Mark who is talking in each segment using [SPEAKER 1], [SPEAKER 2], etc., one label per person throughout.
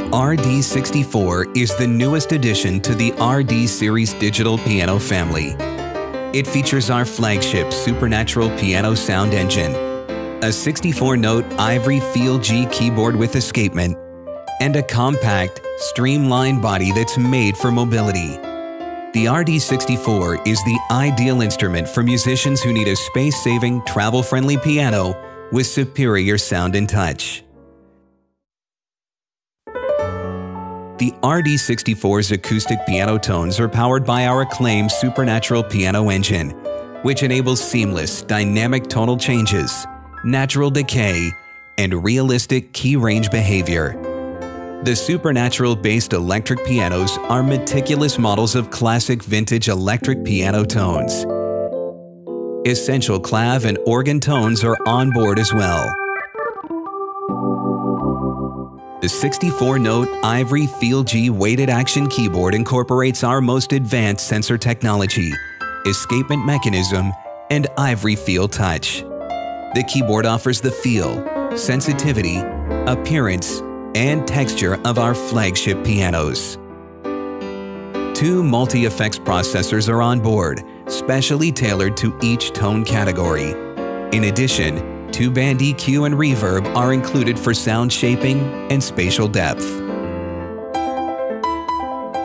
[SPEAKER 1] RD64 is the newest addition to the RD series digital piano family. It features our flagship Supernatural piano sound engine, a 64-note ivory Feel G keyboard with escapement, and a compact, streamlined body that's made for mobility. The RD64 is the ideal instrument for musicians who need a space-saving, travel-friendly piano with superior sound and touch. The RD64's acoustic piano tones are powered by our acclaimed Supernatural piano engine, which enables seamless, dynamic tonal changes, natural decay, and realistic key range behavior. The Supernatural-based electric pianos are meticulous models of classic vintage electric piano tones. Essential clav and organ tones are on board as well. The 64-note Ivory Feel G weighted action keyboard incorporates our most advanced sensor technology, escapement mechanism, and Ivory Feel Touch. The keyboard offers the feel, sensitivity, appearance, and texture of our flagship pianos. Two multi-effects processors are on board, specially tailored to each tone category. In addition, two-band EQ and reverb are included for sound shaping and spatial depth.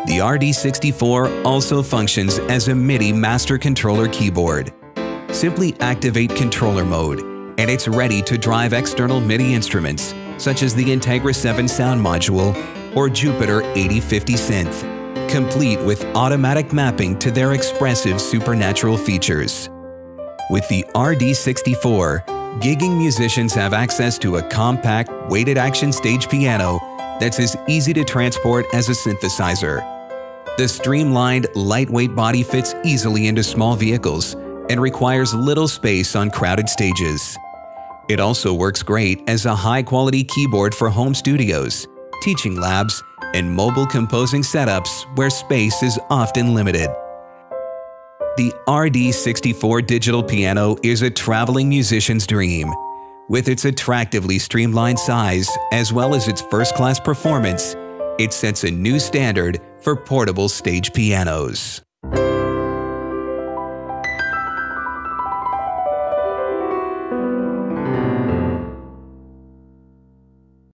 [SPEAKER 1] The RD64 also functions as a MIDI master controller keyboard. Simply activate controller mode, and it's ready to drive external MIDI instruments such as the Integra 7 sound module or Jupiter 8050 synth, complete with automatic mapping to their expressive supernatural features. With the RD64, gigging musicians have access to a compact, weighted action stage piano that's as easy to transport as a synthesizer. The streamlined, lightweight body fits easily into small vehicles and requires little space on crowded stages. It also works great as a high-quality keyboard for home studios, teaching labs, and mobile composing setups where space is often limited. The RD64 digital piano is a traveling musician's dream. With its attractively streamlined size, as well as its first-class performance, it sets a new standard for portable stage pianos.